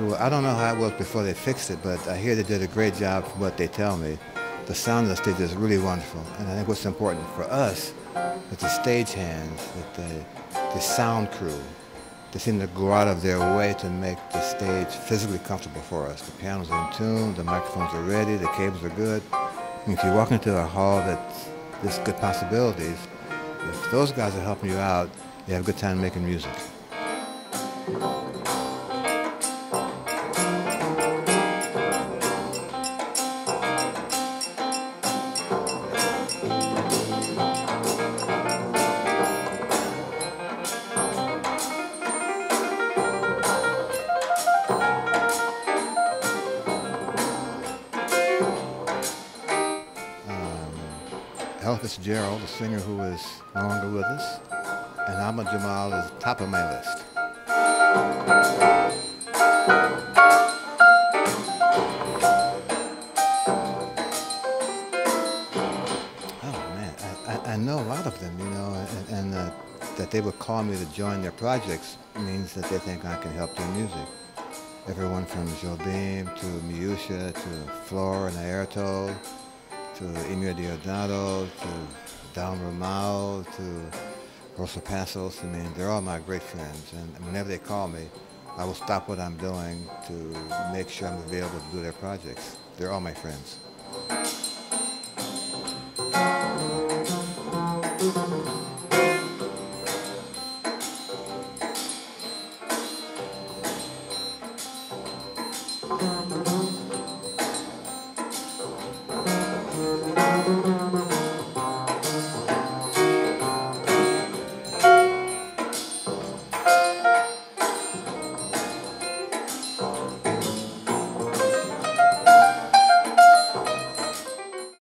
I don't know how it was before they fixed it, but I hear they did a great job from what they tell me. The sound of the stage is really wonderful. And I think what's important for us is the stage hands, that the, the sound crew, they seem to go out of their way to make the stage physically comfortable for us. The piano's in tune, the microphones are ready, the cables are good. And if you walk into a hall that's this good possibilities, if those guys are helping you out, you have a good time making music. Ella Fitzgerald, the singer who is no longer with us, and Ahmad Jamal is top of my list. Oh man, I, I, know a lot of them, you know, and, and uh, that they would call me to join their projects means that they think I can help their music. Everyone from Jobim to Miúcha to Flora and Airto to Eumir Deodato, to Dal Ramal, to Rosa Passos. I mean, they're all my great friends. And whenever they call me, I will stop what I'm doing to make sure I'm available to do their projects. They're all my friends.